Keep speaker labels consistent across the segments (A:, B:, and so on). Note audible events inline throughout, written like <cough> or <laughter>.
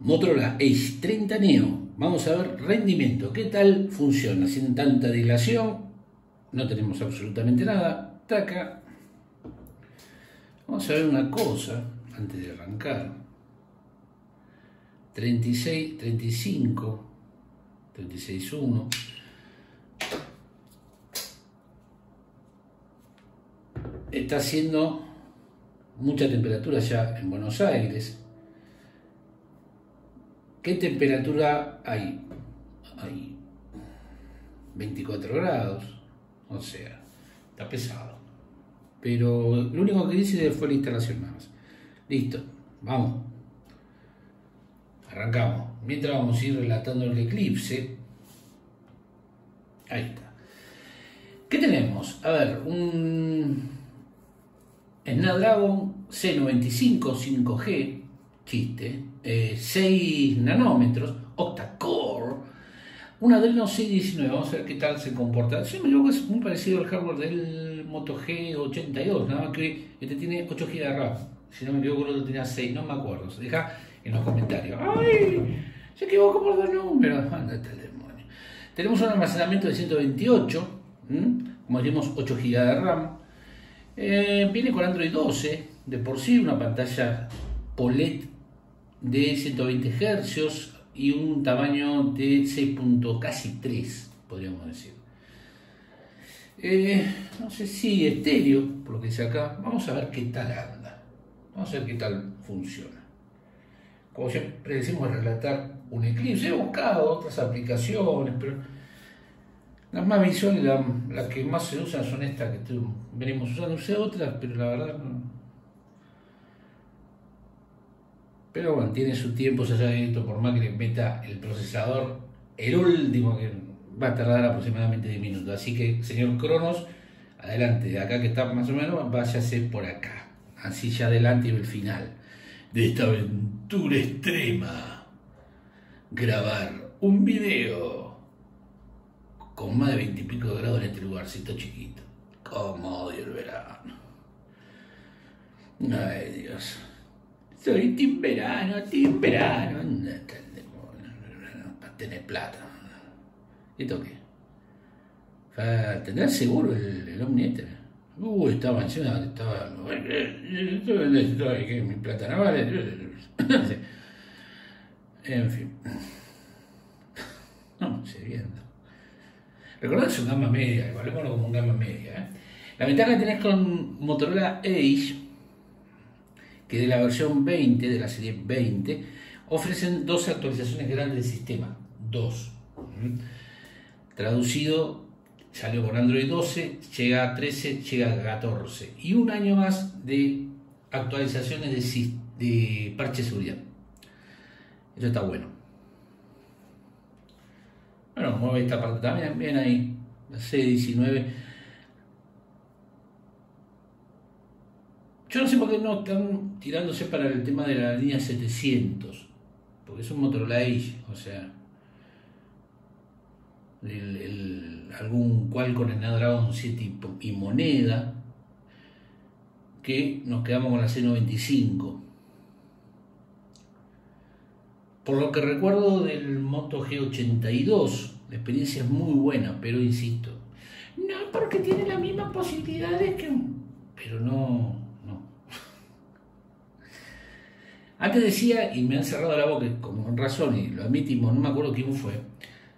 A: Motorola Edge 30 Neo. Vamos a ver rendimiento. ¿Qué tal funciona? Sin tanta dilación. No tenemos absolutamente nada. Taca. Vamos a ver una cosa antes de arrancar. 36, 35, 36.1. Está haciendo mucha temperatura ya en Buenos Aires. ¿Qué temperatura hay? Hay 24 grados, o sea, está pesado. Pero lo único que dice fue la instalación más. Listo, vamos. Arrancamos. Mientras vamos a ir relatando el eclipse. Ahí está. ¿Qué tenemos? A ver, un Snapdragon C95 5G, chiste, 6 eh, nanómetros, octa-core, un Adreno C19, vamos a ver qué tal se comporta. Yo me que es muy parecido al hardware del Moto G82, nada más que este tiene 8 GB de RAM. Si no me equivoco, el otro tenía 6, no me acuerdo. Se deja en los comentarios. ¡Ay! Se equivocó por dos números. El demonio. Tenemos un almacenamiento de 128, como decimos, 8 GB de RAM. Eh, viene con Android 12, de por sí, una pantalla OLED de 120 Hz y un tamaño de 6. casi 3, podríamos decir. Eh, no sé si estéreo, por lo que dice acá. Vamos a ver qué tal anda. Vamos a ver qué tal funciona. Como siempre decimos, relatar un eclipse. He buscado otras aplicaciones, pero las más visuales, las que más se usan son estas que venimos usando. Usé otras, pero la verdad no Pero bueno, tiene su tiempo, se de esto, por más que le meta el procesador, el último que va a tardar aproximadamente 10 minutos. Así que, señor Cronos, adelante, de acá que está más o menos, váyase por acá. Así ya adelante y el final de esta aventura extrema. Grabar un video con más de 20 y pico de grados en este lugarcito chiquito. Como odio el verano. Ay, Dios. Soy timberano, timberano. Para tener plata. ¿Y esto qué? Para tener seguro el, el Omni este. Uy, estaba encima, estaba. Mi plata no vale. En fin. No, se viendo. Recordad su gama media, evaluémoslo como un gama media. ¿eh? La ventaja que tenés con Motorola Edge que de la versión 20, de la serie 20, ofrecen dos actualizaciones grandes del sistema. Dos. Traducido, salió con Android 12, llega a 13, llega a 14. Y un año más de actualizaciones de, de parche de seguridad. Eso está bueno. Bueno, mueve esta parte también, bien ahí. La C19 Yo no sé por qué no están tirándose para el tema de la línea 700, porque es un Motorola Edge, o sea, algún cual con Snapdragon 7 y, moneda, que nos quedamos con la C95. Por lo que recuerdo del Moto G82, la experiencia es muy buena, pero insisto, no porque tiene las mismas posibilidades que Pero no, antes decía, y me han cerrado la boca con razón, y lo admitimos, no me acuerdo quién fue,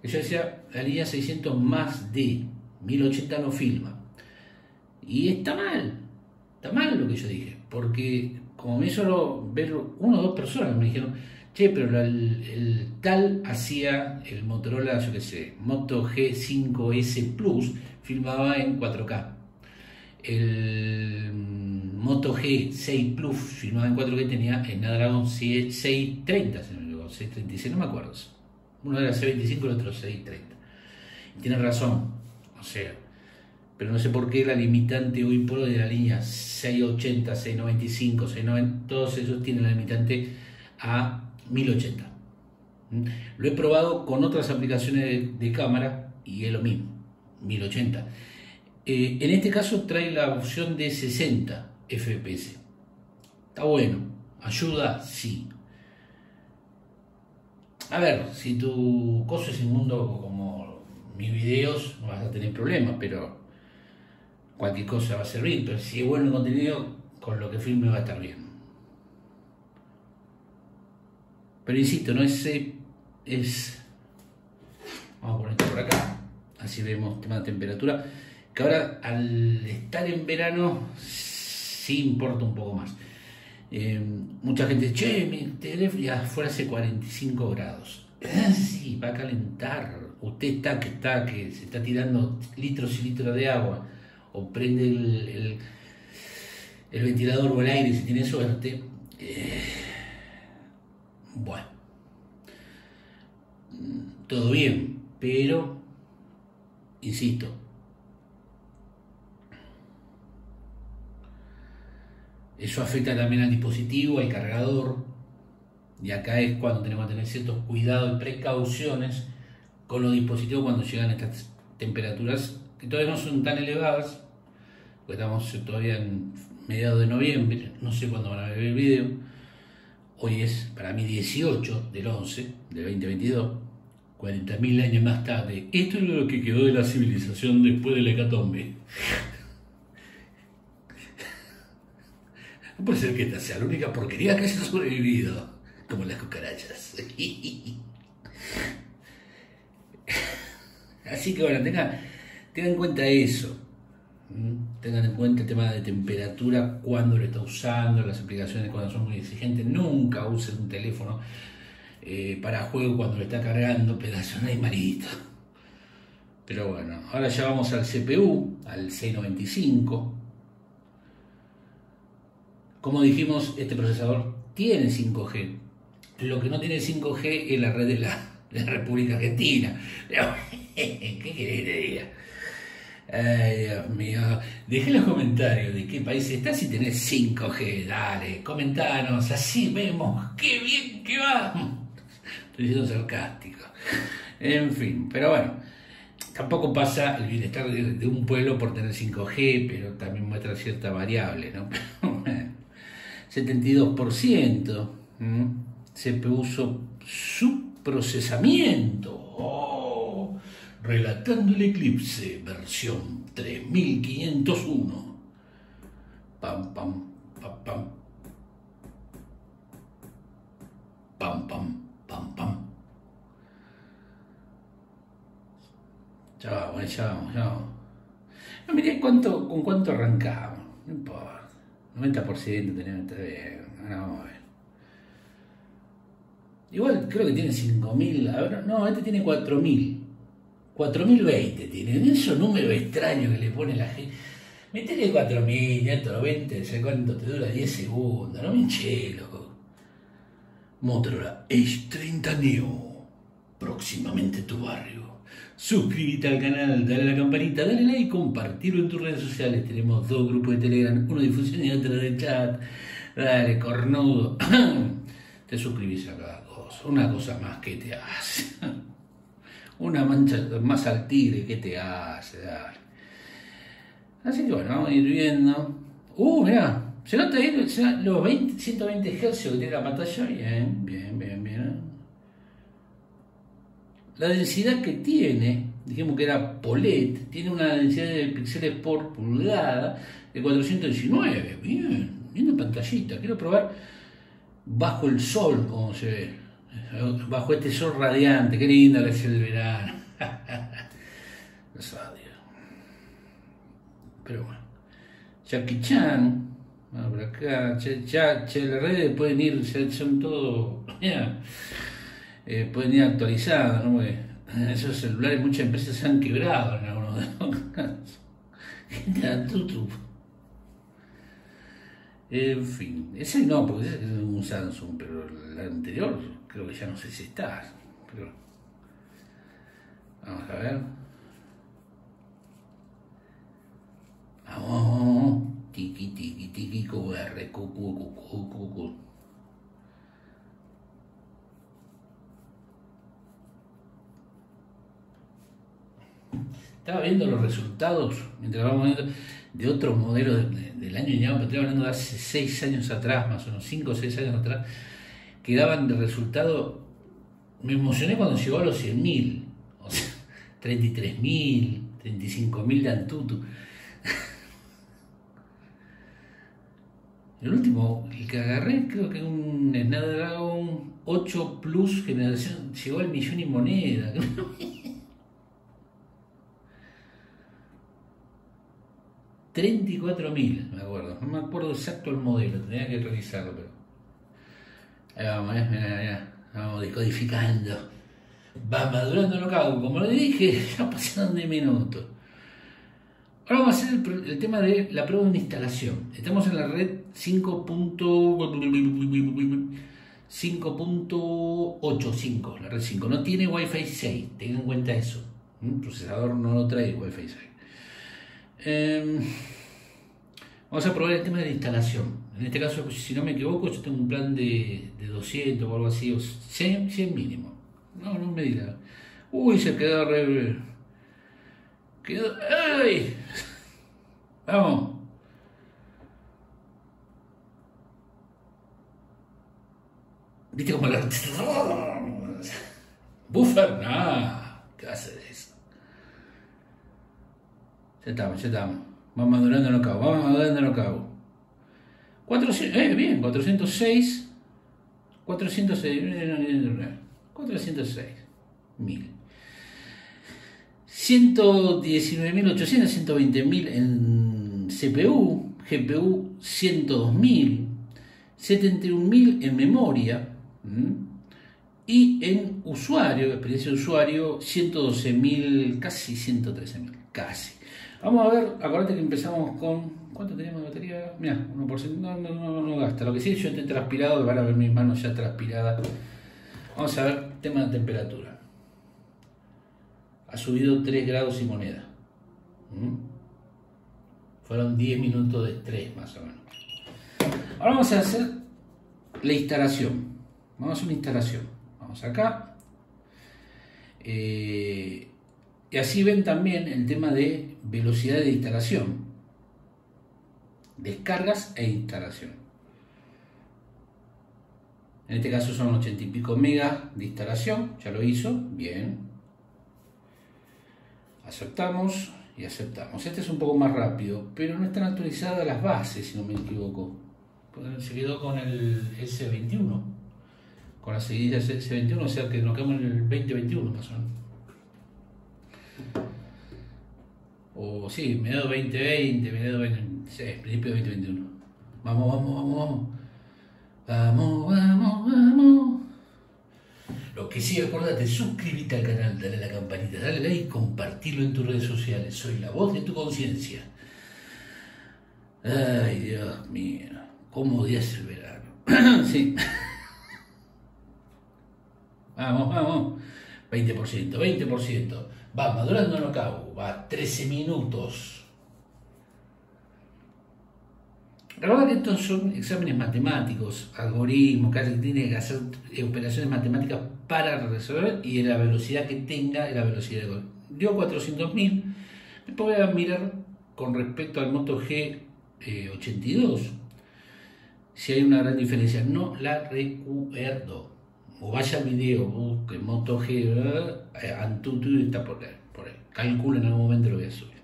A: que yo decía, la línea 600 más D, 1080 no filma. Y está mal, está mal lo que yo dije, porque como me hizo ver uno o dos personas, me dijeron, che, pero el, tal hacía el Motorola, yo qué sé, Moto G5S Plus, filmaba en 4K. El Moto G6 Plus firmado en 4G tenía el Snapdragon 630, 636, no me acuerdo. Uno era C25 y el otro 630. Y tiene razón, o sea, pero no sé por qué la limitante hoy por hoy de la línea 680, 695, 690, todos esos tienen la limitante a 1080. ¿Mm? Lo he probado con otras aplicaciones de, cámara y es lo mismo, 1080. Eh, en este caso trae la opción de 60 FPS. Está bueno, ayuda, sí. a ver, si tu coso es inmundo como mis videos, no vas a tener problemas, pero cualquier cosa va a servir. Pero si es bueno el contenido, con lo que filme va a estar bien. Pero insisto, no es. es vamos a poner esto por acá, así vemos tema de temperatura. Que ahora, al estar en verano, sí importa un poco más. Eh, mucha gente che, mi teléfono afuera hace 45 grados. sí, va a calentar. Usted está que está, que se está tirando litros y litros de agua, o prende el, el, ventilador o el aire si tiene suerte. Eh, bueno, todo bien, pero, insisto, Eso afecta también al dispositivo, al cargador. Y acá es cuando tenemos que tener ciertos cuidados y precauciones con los dispositivos cuando llegan estas temperaturas que todavía no son tan elevadas, estamos todavía en mediados de noviembre, no sé cuándo van a ver el video. Hoy es para mí 18 del 11 del 2022, 40.000 años más tarde. Esto es lo que quedó de la civilización después del hecatombe. Puede ser que esta sea la única porquería que haya sobrevivido, como las cucarachas. Así que bueno, tengan, en cuenta eso. Tengan en cuenta el tema de temperatura, cuando lo está usando, las aplicaciones cuando son muy exigentes. Nunca usen un teléfono eh, para juego cuando lo está cargando, pedazo, hay marito. Pero bueno, ahora ya vamos al CPU, al 695 como dijimos, este procesador tiene 5G. Lo que no tiene 5G es la red de la, <laughs> República Argentina. <laughs> ¿Qué querés que te diga? Ay, Dios mío. Deje en los comentarios de qué país estás si tenés 5G. Dale, comentanos, así vemos qué bien que va. Estoy siendo sarcástico. En fin, pero bueno, tampoco pasa el bienestar de un pueblo por tener 5G, pero también muestra cierta variable, ¿no? <laughs> 72%. CPU su procesamiento. Oh, relatando el eclipse, versión 3501. Pam, pam, pam, pam. Pam, pam, pam, pam. Ya vamos, ya vamos, ya vamos. No, miré cuánto, con cuánto arrancamos. No importa. 90% tenía vamos a ver. Igual creo que tiene 5.000, no, este tiene 4.000. 4.020 tiene, esos números extraños que le pone la gente. Metele 4.000, ya te 20, sé cuánto te dura 10 segundos, no me hinché, loco. Motorola Edge 30 Neo, próximamente tu barrio. Suscríbete al canal, dale a la campanita, dale like, compartirlo en tus redes sociales. Tenemos dos grupos de Telegram, uno de difusión y otro de chat. Dale, cornudo. <clears throat> Te suscribís a cada cosa. Una cosa más que te hace. <laughs> Una mancha más al tigre que te hace, dale. Así que bueno, vamos a ir viendo. Uh, mira, se nota ahí los 20, 120 Hz que tiene la pantalla. Bien, bien, bien, bien la densidad que tiene, dijimos que era POLET, tiene una densidad de píxeles por pulgada de 419. Bien, bien de pantallita. Quiero probar bajo el sol, como se ve. Bajo este sol radiante. Qué linda la es el verano. <laughs> Los Pero bueno. Jackie Chan. por acá. Ya, las redes pueden ir, son todo. <laughs> Eh, pueden ir actualizados, ¿no? Porque esos celulares muchas empresas se han quebrado en algunos de los <laughs> casos. En fin, ese no, porque ese es un Samsung, pero el anterior creo que ya no sé si está. Pero... Vamos a ver. Vamos, tiki tiki tiki QR, cucu, cucu, cucu. Estaba viendo los resultados, mientras vamos viendo, de otros modelos del año ya, pero estoy hablando de hace seis años atrás, más o menos, cinco o seis años atrás, que daban de resultado me emocioné cuando llegó a los 100.000. O sea, <laughs> 33.000, 35.000 de Antutu. El último, el que agarré, creo que un Snapdragon 8 Plus generación, llegó al millón y moneda. <laughs> mil me acuerdo. No me acuerdo exacto el modelo, tenía que revisarlo, pero. Ahí vamos, eh, vamos decodificando. Va madurando lo cago, como lo dije, ya pasaron de minutos. Ahora vamos a hacer el, tema de la prueba de instalación. Estamos en la red 5.85, la red 5. No tiene Wi-Fi 6, tengan en cuenta eso. El procesador no lo trae Wi-Fi 6. Em, vamos a probar el tema de la instalación. En este caso, si no me equivoco, yo tengo un plan de, 200 o algo así, o 100, 100 mínimo. No, no me diga. Uy, se quedó re... Quedó... ¡Ay! Vamos. ¿Viste cómo la... <laughs> Buffer? No. ¿Qué hace de eso? Ya estamos, ya estamos. Vamos madurando en los cabos, vamos madurando en los cabos. 400, eh, bien, 406. 406. 406. 1000. 119.800, 120.000 en CPU, GPU 102.000, 71.000 en memoria y en usuario, experiencia de usuario 112.000, casi 113.000, casi. Vamos a ver, acuérdate que empezamos con. ¿Cuánto tenemos de batería? Mira, 1%. No, no, no, no gasta. Lo que sí, yo estoy transpirado, van a ver mis manos ya transpiradas. Vamos a ver, tema de temperatura. Ha subido 3 grados y moneda. ¿Mm? Fueron 10 minutos de estrés más o menos. Ahora vamos a hacer la instalación. Vamos a hacer una instalación. Vamos acá. Eh, y así ven también el tema de velocidad de instalación. Descargas e instalación. En este caso son 80 y pico megas de instalación. Ya lo hizo. Bien. Aceptamos y aceptamos. Este es un poco más rápido, pero no están actualizadas las bases, si no me equivoco. Se quedó con el S21. Con la seguida S21, o sea que nos quedamos en el 2021 más o menos. O sí, mediados 2020, mediados 20, sí, principio de 2021. Vamos, vamos, vamos, vamos. Vamos, vamos, vamos. Lo que sí, acordate, suscríbete al canal, dale a la campanita, dale like y compartirlo en tus redes sociales. Soy la voz de tu conciencia. Ay, Dios mío, cómo odias el verano. <coughs> sí. <coughs> Vamos, vamos. 20%, 20%. Va madurando en cabo, va 13 minutos. Recuerda que estos son exámenes matemáticos, algoritmos, que tiene que hacer operaciones matemáticas para resolver y la velocidad que tenga, la velocidad de Dio 400.000. Después voy a mirar con respecto al Moto G82 eh, si hay una gran diferencia. No la recuerdo o vaya al video, busque Moto G, eh, Antutu está por ahí. Calculo en algún momento lo voy a subir.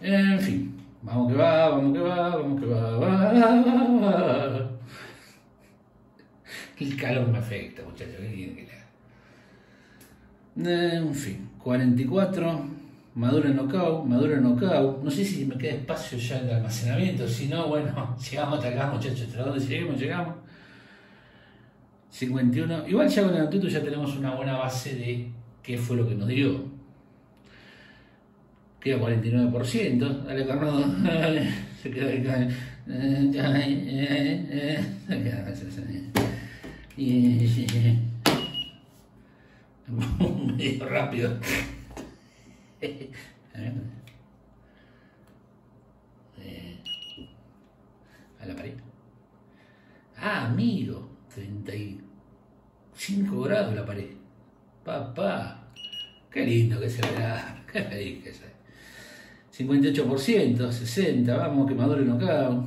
A: En fin, vamos que va, vamos que va, vamos que va, El calor me afecta, muchachos, ¿qué En fin, 44, madura knockout, madura knockout. No sé si me queda espacio ya en el almacenamiento, si no, bueno, <laughs> llegamos hasta acá, muchachos, ¿hasta dónde lleguemos? Llegamos. 51. Igual ya con el Antutu ya tenemos una buena base de qué fue lo que nos dio. Queda 49%. Dale, Carnodo. <laughs> Se queda ahí. Medio rápido. <laughs> A la pared. Ah, amigo. 35 grados la pared. Papá, qué lindo que se verá, <laughs> qué feliz que se 58%, 60, vamos, quemador en knockout.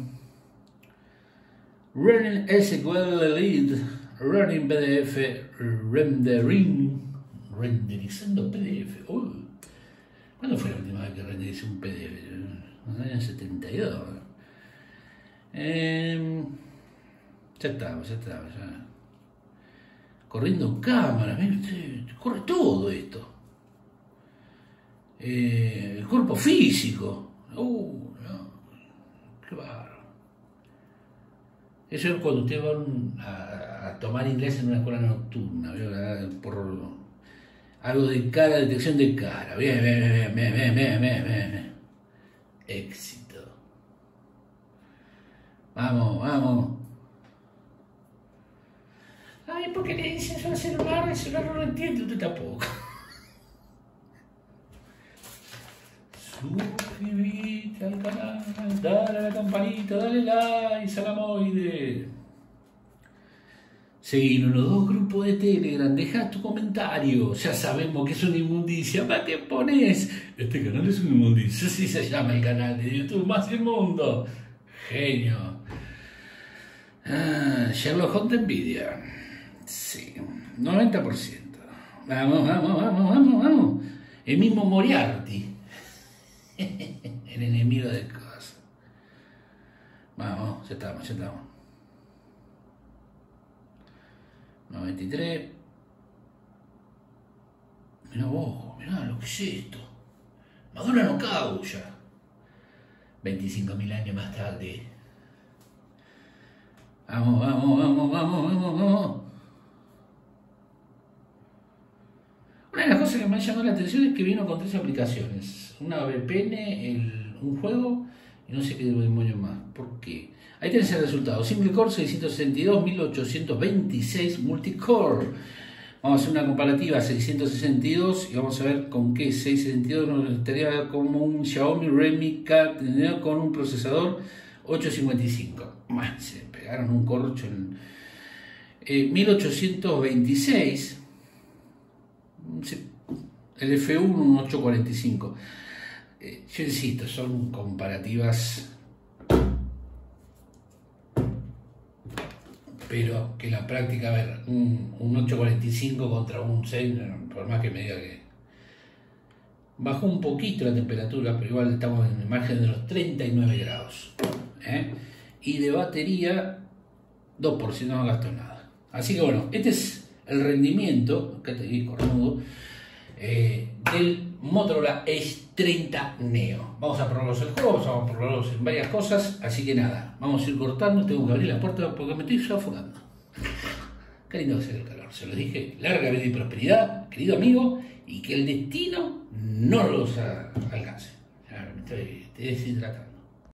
A: Running SQL Elite, Running PDF, rendering, renderizando PDF. Uy, ¿Cuándo fue la última vez que rendericé un PDF? En los años 72. Eh, ya estamos, ya estamos, ya. Corriendo cámaras, corre todo esto. Eh, cuerpo físico. Uh, no, qué barro. Eso es cuando usted va a, a, tomar inglés en una escuela nocturna, por algo de cara, detección de cara. Bien, bien, bien, bien, bien, bien, bien, bien. Éxito. Vamos, vamos. Ay, porque le dicen eso al celular, el celular no lo entiende, usted tampoco. Suscríbete al canal, dale a la campanita, dale like, salamoide. Seguimos en los dos grupos de Telegram, deja tu comentario. Ya sabemos que es una inmundicia. ¿Para qué pones? Este canal es una inmundicia. Así se llama el canal de YouTube más inmundo. Genio. Ah, Sherlock Holmes envidia. Sí, 90%. Vamos, vamos, vamos, vamos, vamos. El mismo Moriarty. <laughs> el enemigo de cosas. Vamos, ya estamos, ya estamos. 93. Mirá vos, mirá lo que es esto. Madonna no causa. 25.000 años más tarde. Vamos, vamos, vamos, vamos, vamos, vamos. Una de las cosas que me ha llamado la atención es que vino con tres aplicaciones. Una VPN, un juego y no sé qué demonio más. ¿Por qué? Ahí tenés el resultado. Simple Core 662, 1826 multicore. Vamos a hacer una comparativa 662 y vamos a ver con qué 662 nos estaría como un Xiaomi Redmi K con un procesador 855. Más, se pegaron un corcho en 1826. Eh, el F1 un 845. Eh, yo insisto, son comparativas pero que la práctica, a ver, un, 8.45 contra un 6, por más que me diga que bajó un poquito la temperatura, pero igual estamos en el margen de los 39 grados. ¿eh? Y de batería, 2%, no gastó nada. Así que bueno, este es el rendimiento, acá te digo cornudo, eh, del Motorola Edge 30 Neo. Vamos a probarlos en juegos, vamos a probarlos en varias cosas, así que nada, vamos a ir cortando, tengo que abrir la puerta porque me estoy sofocando. Qué lindo va el calor, se lo dije, larga vida y prosperidad, querido amigo, y que el destino no los alcance. Me estoy deshidratando.